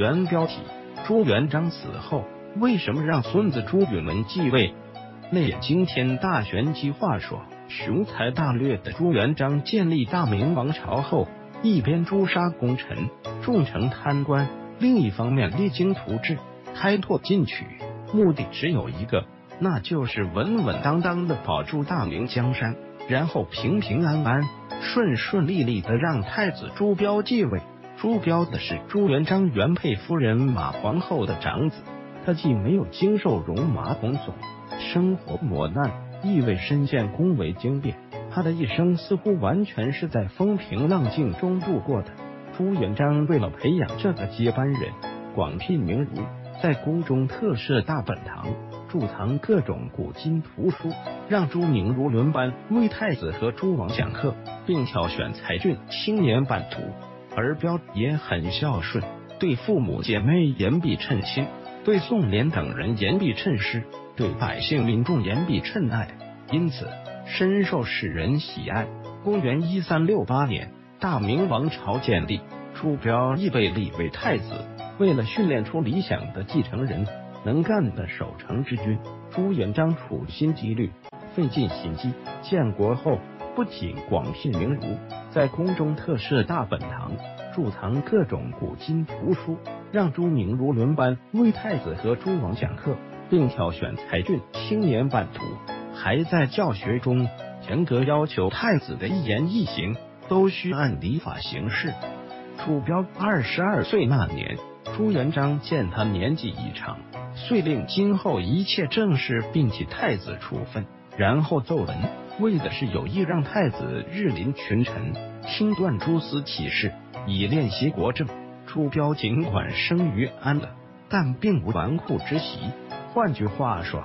原标题：朱元璋死后为什么让孙子朱允炆继位？内眼惊天大玄机话说，雄才大略的朱元璋建立大明王朝后，一边诛杀功臣、重惩贪官，另一方面励精图治，开拓进取，目的只有一个，那就是稳稳当当的保住大明江山，然后平平安安、顺顺利利的让太子朱标继位。朱标的是朱元璋原配夫人马皇后的长子，他既没有经受戎马拱总，生活磨难，亦未身陷宫闱惊变，他的一生似乎完全是在风平浪静中度过的。朱元璋为了培养这个接班人，广聘名儒，在宫中特设大本堂，贮藏各种古今图书，让朱名儒轮班为太子和诸王讲课，并挑选才俊青年版图。而彪也很孝顺，对父母姐妹言必称亲，对宋濂等人言必称师，对百姓民众言必称爱，因此深受世人喜爱。公元一三六八年，大明王朝建立，朱标亦被立为太子。为了训练出理想的继承人，能干的守城之君，朱元璋处心积虑，费尽心机。建国后，不仅广聘名儒。在宫中特设大本堂，贮藏各种古今图书，让诸名儒轮班为太子和诸王讲课，并挑选才俊青年伴读。还在教学中严格要求太子的一言一行都需按礼法行事。楚彪二十二岁那年，朱元璋见他年纪已长，遂令今后一切政事并起太子处分，然后奏文。为的是有意让太子日临群臣，听断蛛丝起事，以练习国政。朱标尽管生于安乐，但并无纨绔之习。换句话说，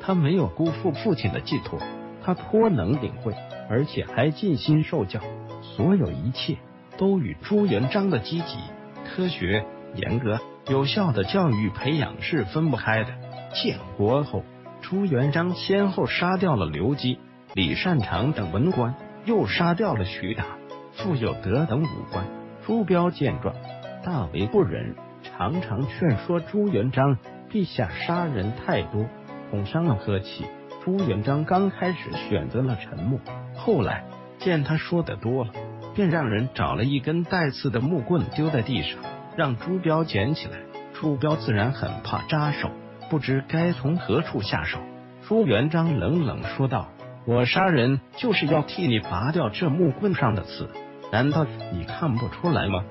他没有辜负父亲的寄托，他颇能领会，而且还尽心受教。所有一切都与朱元璋的积极、科学、严格、有效的教育培养是分不开的。建国后，朱元璋先后杀掉了刘基。李善长等文官又杀掉了徐达、傅有德等武官。朱标见状，大为不忍，常常劝说朱元璋：“陛下杀人太多，恐伤了和气。”朱元璋刚开始选择了沉默，后来见他说的多了，便让人找了一根带刺的木棍丢在地上，让朱标捡起来。朱标自然很怕扎手，不知该从何处下手。朱元璋冷冷说道。我杀人就是要替你拔掉这木棍上的刺，难道你看不出来吗？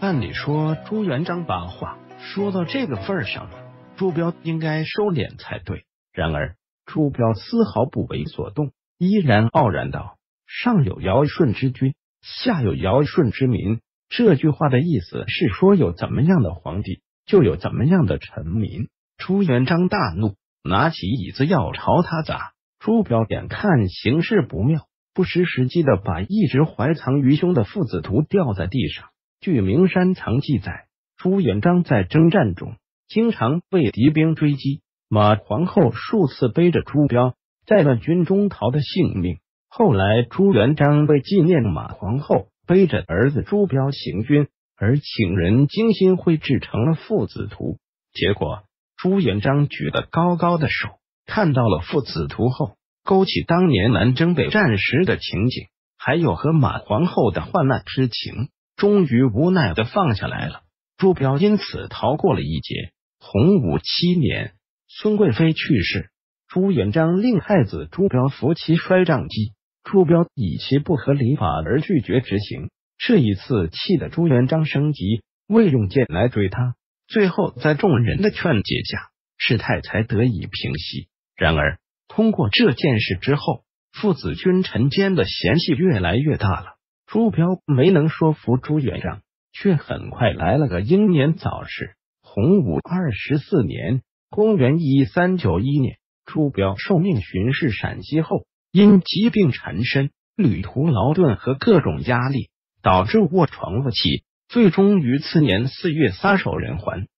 按理说，朱元璋把话说到这个份上了，朱标应该收敛才对。然而，朱标丝毫不为所动，依然傲然道：“上有尧舜之君，下有尧舜之民。”这句话的意思是说，有怎么样的皇帝，就有怎么样的臣民。朱元璋大怒，拿起椅子要朝他砸。朱标眼看形势不妙，不失时机的把一直怀藏于胸的父子图掉在地上。据《名山藏》记载，朱元璋在征战中经常被敌兵追击，马皇后数次背着朱标在乱军中逃的性命。后来朱元璋为纪念马皇后背着儿子朱标行军，而请人精心绘制成了父子图。结果朱元璋举得高高的手。看到了父子图后，勾起当年南征北战时的情景，还有和马皇后的患难之情，终于无奈的放下来了。朱标因此逃过了一劫。洪武七年，孙贵妃去世，朱元璋令太子朱标扶其摔杖机，朱标以其不合礼法而拒绝执行。这一次气得朱元璋升级，未用剑来追他，最后在众人的劝解下，事态才得以平息。然而，通过这件事之后，父子君臣间的嫌隙越来越大了。朱标没能说服朱元璋，却很快来了个英年早逝。洪武二十四年（公元一三九一年），朱标受命巡视陕西后，因疾病缠身、旅途劳顿和各种压力，导致卧床不起，最终于次年四月撒手人寰。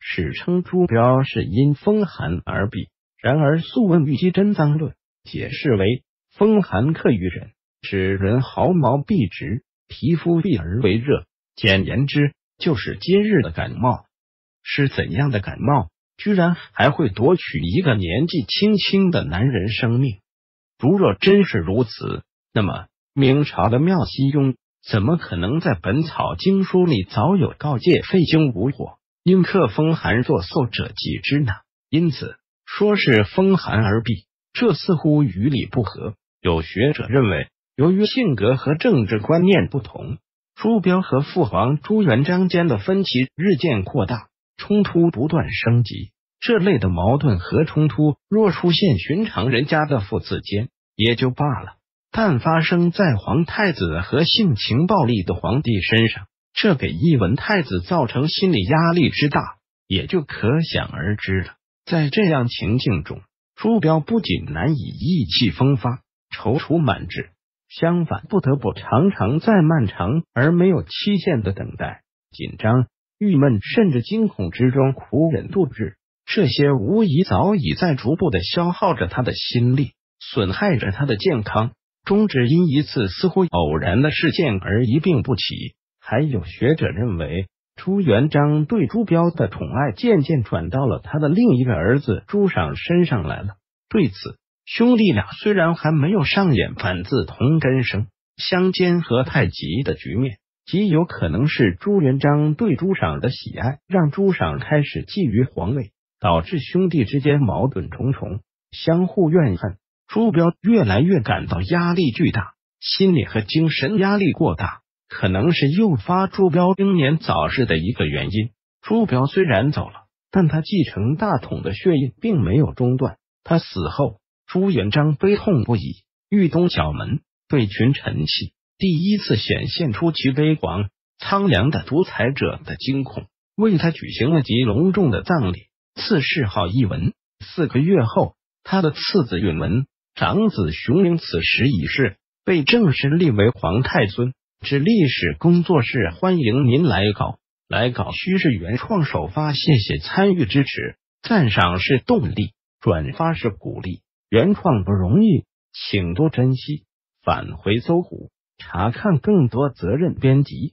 史称朱标是因风寒而毙。然而，《素问·玉肌真脏论》解释为：风寒克于人，使人毫毛必直，皮肤闭而为热。简言之，就是今日的感冒。是怎样的感冒，居然还会夺取一个年纪轻轻的男人生命？如若真是如此，那么明朝的妙西庸怎么可能在《本草经书》里早有告诫肺经无火，因克风寒作寿者忌之呢？因此说是风寒而毙，这似乎与理不合。有学者认为，由于性格和政治观念不同，朱标和父皇朱元璋间的分歧日渐扩大。冲突不断升级，这类的矛盾和冲突若出现寻常人家的父子间也就罢了，但发生在皇太子和性情暴戾的皇帝身上，这给一文太子造成心理压力之大，也就可想而知了。在这样情境中，朱标不仅难以意气风发、踌躇满志，相反，不得不常常在漫长而没有期限的等待、紧张。郁闷甚至惊恐之中苦忍度日，这些无疑早已在逐步的消耗着他的心力，损害着他的健康。终只因一次似乎偶然的事件而一病不起。还有学者认为，朱元璋对朱标的宠爱渐渐转到了他的另一个儿子朱赏身上来了。对此，兄弟俩虽然还没有上演反字同根生、相煎何太急的局面。极有可能是朱元璋对朱赏的喜爱，让朱赏开始觊觎皇位，导致兄弟之间矛盾重重，相互怨恨。朱标越来越感到压力巨大，心理和精神压力过大，可能是诱发朱标英年早逝的一个原因。朱标虽然走了，但他继承大统的血印并没有中断。他死后，朱元璋悲痛不已，豫东角门对群臣气。第一次显现出其微广苍凉的独裁者的惊恐，为他举行了极隆重的葬礼，赐谥号一文。四个月后，他的次子允文、长子熊龄此时已逝，被正式立为皇太孙。指历史工作室欢迎您来稿，来稿需是原创首发，谢谢参与支持，赞赏是动力，转发是鼓励。原创不容易，请多珍惜，返回搜狐。查看更多责任编辑。